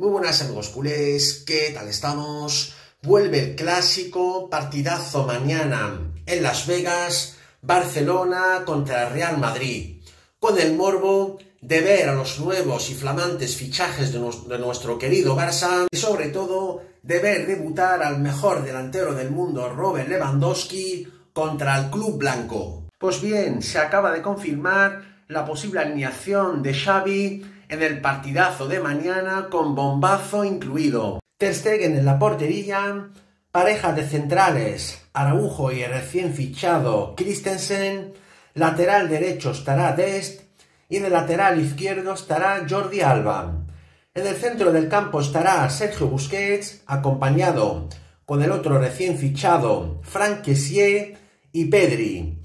Muy buenas amigos culés, ¿qué tal estamos? Vuelve el clásico, partidazo mañana en Las Vegas, Barcelona contra Real Madrid, con el morbo de ver a los nuevos y flamantes fichajes de, de nuestro querido Barça y sobre todo de ver debutar al mejor delantero del mundo Robert Lewandowski contra el Club Blanco. Pues bien, se acaba de confirmar la posible alineación de Xavi en el partidazo de mañana con bombazo incluido. Ter en la portería, pareja de centrales Araujo y el recién fichado Christensen, lateral derecho estará Dest y el lateral izquierdo estará Jordi Alba. En el centro del campo estará Sergio Busquets, acompañado con el otro recién fichado Frank Kessier y Pedri.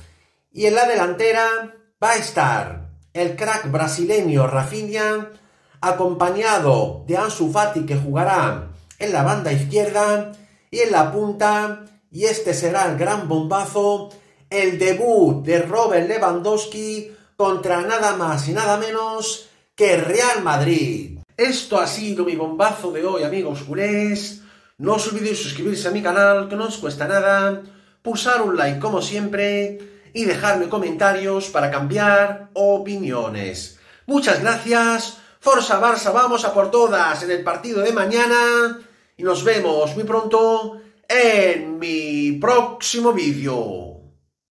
Y en la delantera va a estar el crack brasileño Rafinha, acompañado de Ansu Fati que jugará en la banda izquierda y en la punta, y este será el gran bombazo, el debut de Robert Lewandowski contra nada más y nada menos que Real Madrid. Esto ha sido mi bombazo de hoy, amigos culés. No os olvidéis suscribirse a mi canal, que no os cuesta nada, pulsar un like como siempre y dejarme comentarios para cambiar opiniones. Muchas gracias. Forza Barça, vamos a por todas en el partido de mañana y nos vemos muy pronto en mi próximo vídeo.